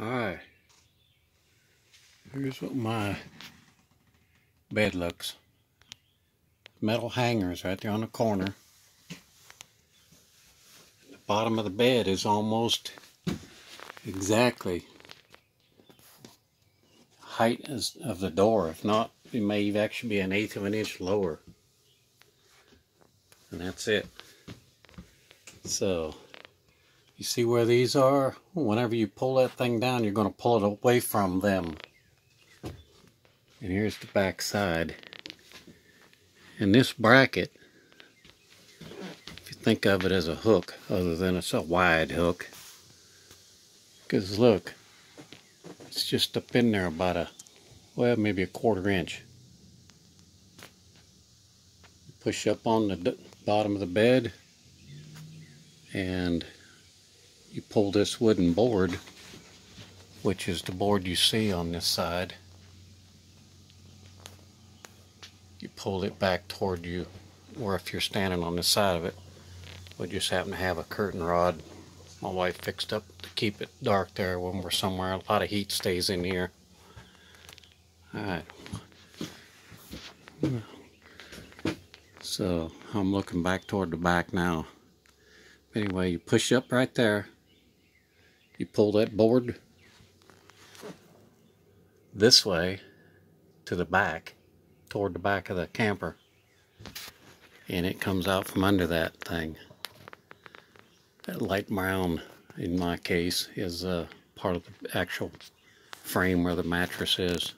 Alright. Here's what my bed looks. Metal hangers right there on the corner. The bottom of the bed is almost exactly height of the door. If not, it may actually be an eighth of an inch lower. And that's it. So, you see where these are? Whenever you pull that thing down, you're going to pull it away from them. And here's the back side. And this bracket, if you think of it as a hook, other than it's a wide hook, because look, it's just up in there about a, well, maybe a quarter inch. Push up on the bottom of the bed and you pull this wooden board which is the board you see on this side you pull it back toward you or if you're standing on the side of it we just happen to have a curtain rod my wife fixed up to keep it dark there when we're somewhere. A lot of heat stays in here. Alright. So I'm looking back toward the back now. Anyway you push up right there you pull that board? This way to the back toward the back of the camper. And it comes out from under that thing. That light brown in my case is uh, part of the actual frame where the mattress is.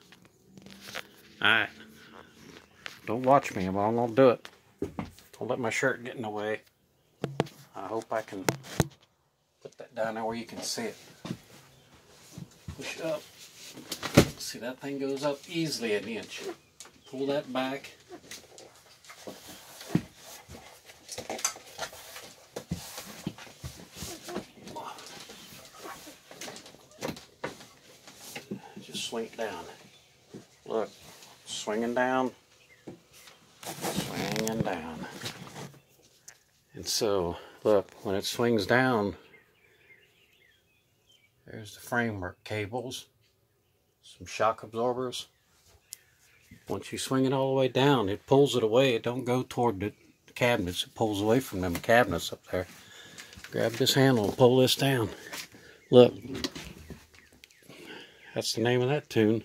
Alright don't watch me I'm gonna do it. Don't let my shirt get in the way. I hope I can down there where you can see it. Push up. See that thing goes up easily an inch. Pull that back. Just swing it down. Look, swinging down, swinging down. And so, look, when it swings down, there's the framework cables, some shock absorbers. Once you swing it all the way down, it pulls it away. It don't go toward the cabinets. It pulls away from them cabinets up there. Grab this handle and pull this down. Look, that's the name of that tune.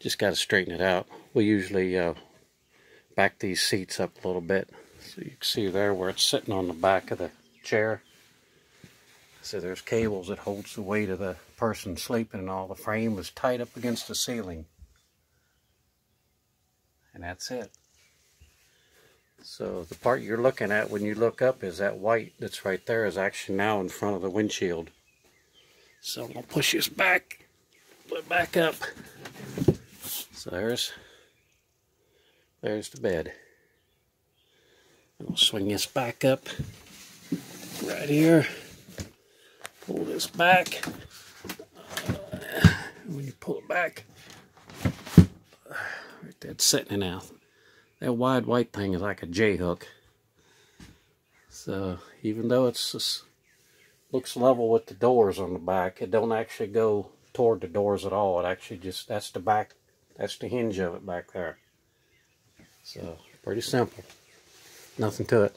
Just got to straighten it out. We usually uh, back these seats up a little bit. So you can see there where it's sitting on the back of the chair. So there's cables that holds the weight of the person sleeping and all. The frame is tight up against the ceiling. And that's it. So the part you're looking at when you look up is that white that's right there is actually now in front of the windshield. So I'm going to push this back, put it back up. So there's, there's the bed. And I'll swing this back up right here. This back. Uh, when you pull it back, right there, it's sitting now. That wide white thing is like a J-hook. So even though it's looks level with the doors on the back, it don't actually go toward the doors at all. It actually just, that's the back, that's the hinge of it back there. So pretty simple. Nothing to it.